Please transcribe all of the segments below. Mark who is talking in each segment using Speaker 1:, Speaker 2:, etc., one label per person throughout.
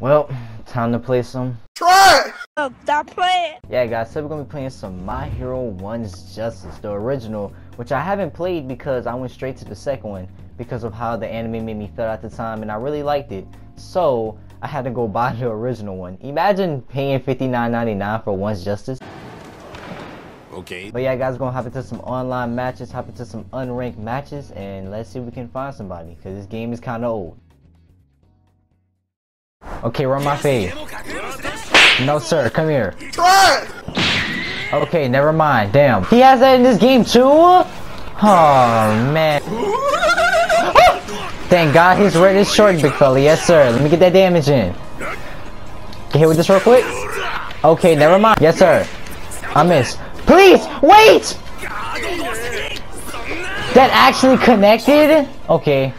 Speaker 1: Well, time to play some.
Speaker 2: Try!
Speaker 3: Oh, stop playing.
Speaker 1: Yeah, guys, so we're gonna be playing some My Hero One's Justice, the original, which I haven't played because I went straight to the second one because of how the anime made me feel at the time, and I really liked it. So I had to go buy the original one. Imagine paying $59.99 for One's Justice.
Speaker 2: Okay.
Speaker 1: But yeah, guys, gonna hop into some online matches, hop into some unranked matches, and let's see if we can find somebody, because this game is kind of old. Okay, run my fade. No, sir, come here. Okay, never mind. Damn. He has that in this game too? Oh, man. Thank God his red is short, big fella. Yes, sir. Let me get that damage in. Get hit with this real quick. Okay, never mind. Yes, sir. I missed. Please, wait! That actually connected? Okay.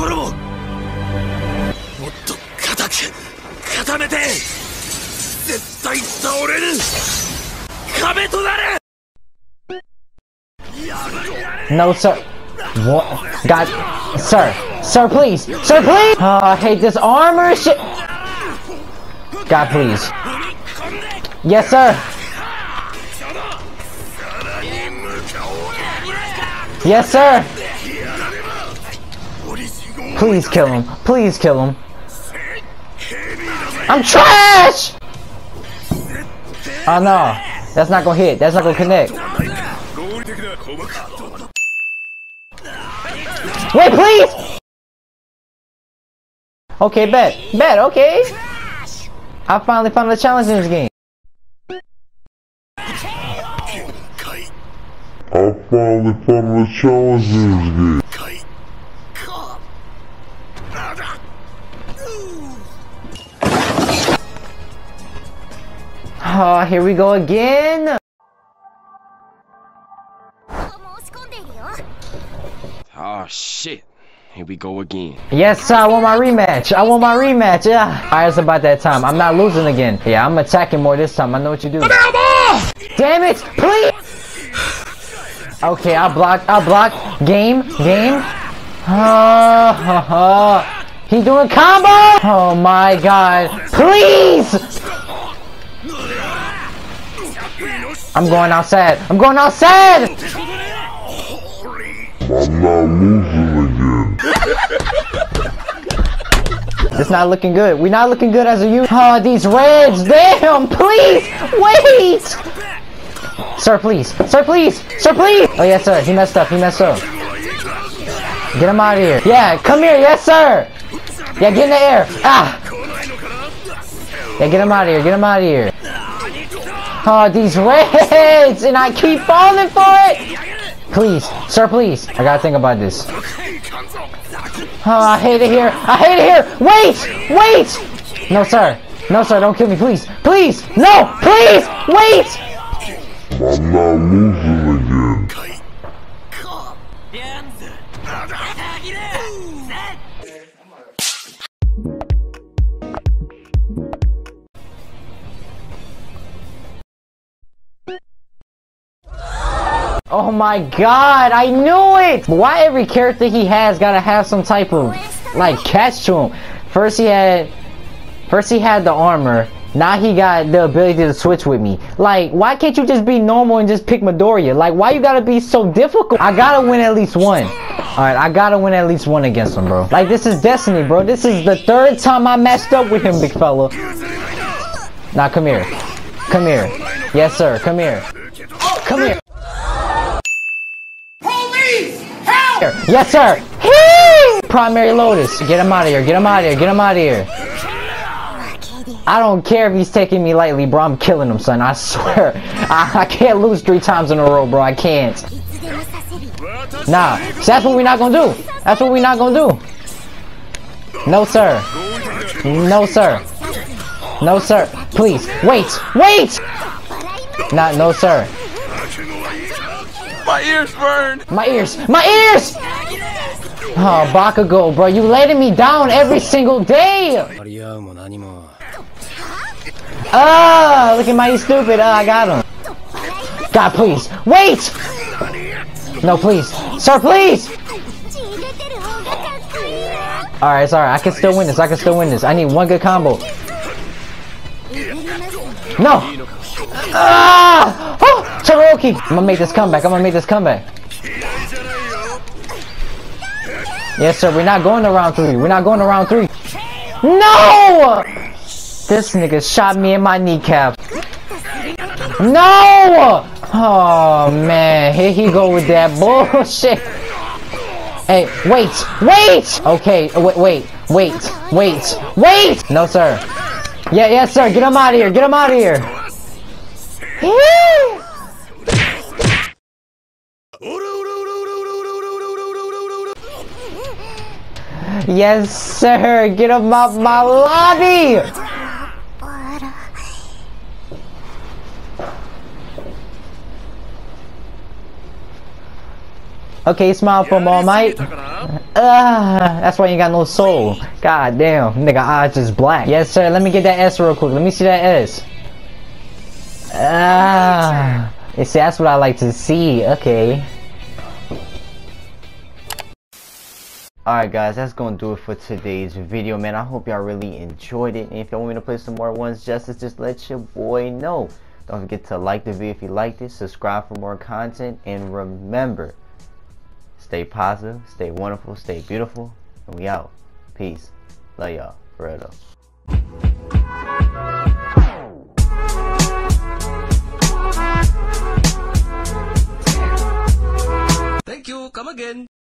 Speaker 2: 心ももっと固く固めて絶対倒れる壁となる
Speaker 1: No, sir. What? God, sir, sir, please, sir, please. Oh, I hate this armor shit. God, please. Yes, sir. Yes, sir. Please kill him. Please kill him. I'm trash! Oh no. That's not gonna hit. That's not gonna connect. Wait, please! Okay, bet. Bet, okay. I finally found the challenge in this game.
Speaker 4: I finally found the challenge in this game.
Speaker 1: Oh, here we go again!
Speaker 5: Oh shit. Here we go again.
Speaker 1: Yes, I want my rematch. I want my rematch. Yeah. Alright, it's about that time. I'm not losing again. Yeah, I'm attacking more this time. I know what you do. Damn it! Please! Okay, I block. I block. Game. Game. Uh, uh, uh. He doing combo! Oh my god. Please! I'm going outside. I'm going outside!
Speaker 4: I'm not losing again.
Speaker 1: It's not looking good. We're not looking good as a unit. Oh, these reds. Damn, please. Wait. Sir, please. Sir, please. Sir, please. Oh, yes, sir. He messed up. He messed up. Get him out of here. Yeah, come here. Yes, sir. Yeah, get in the air. Ah. Yeah, get him out of here. Get him out of here. Oh, these reds. And I keep falling for it. Please. Sir, please. I gotta think about this. Oh, I hate it here. I hate it here. Wait! Wait! No, sir. No, sir. Don't kill me, please. Please! No! Please! Wait!
Speaker 4: I'm not losing again.
Speaker 1: Oh my god, I knew it! Why every character he has gotta have some type of, like, catch to him? First he had, first he had the armor, now he got the ability to switch with me. Like, why can't you just be normal and just pick Midoriya? Like, why you gotta be so difficult? I gotta win at least one. Alright, I gotta win at least one against him, bro. Like, this is destiny, bro. This is the third time I messed up with him, big fella. Now, come here. Come here. Yes, sir. Come here. Come here. here. Yes, sir. Primary Lotus. Get him out of here. Get him out of here. Get him out of here. I don't care if he's taking me lightly, bro. I'm killing him, son. I swear. I, I can't lose three times in a row, bro. I can't. Nah. That's what we're not gonna do. That's what we're not gonna do. No, sir. No, sir. No, sir. Please. Wait. Wait! Not, no, sir.
Speaker 5: My ears burned.
Speaker 1: My ears. My ears! Oh, Bakugo, bro, you letting me down every single day! Oh, look at my stupid. Oh, I got him. God, please. Wait! No, please. Sir, please! Alright, it's alright. I can still win this. I can still win this. I need one good combo. No! Ah! Cherokee! I'm gonna make this comeback. I'm gonna make this comeback. Yes, sir. We're not going to round three. We're not going to round three. No! This nigga shot me in my kneecap. No! Oh, man. Here he go with that bullshit. Hey, wait! Wait! Okay, wait, wait, wait, wait, wait! No, sir. Yeah, yes, sir. Get him out of here. Get him out of here. Yes, sir. Get him out my lobby. Okay, smile for All Might. Ah, that's why you got no soul. God damn, nigga, eyes just black. Yes, sir. Let me get that S real quick. Let me see that S. Ah, you see, that's what I like to see. Okay. Alright guys, that's gonna do it for today's video, man. I hope y'all really enjoyed it. And if y'all want me to play some more ones justice, just let your boy know. Don't forget to like the video if you liked it, subscribe for more content, and remember, stay positive, stay wonderful, stay beautiful, and we out. Peace. Love y'all. For real though.
Speaker 2: Thank you, come again.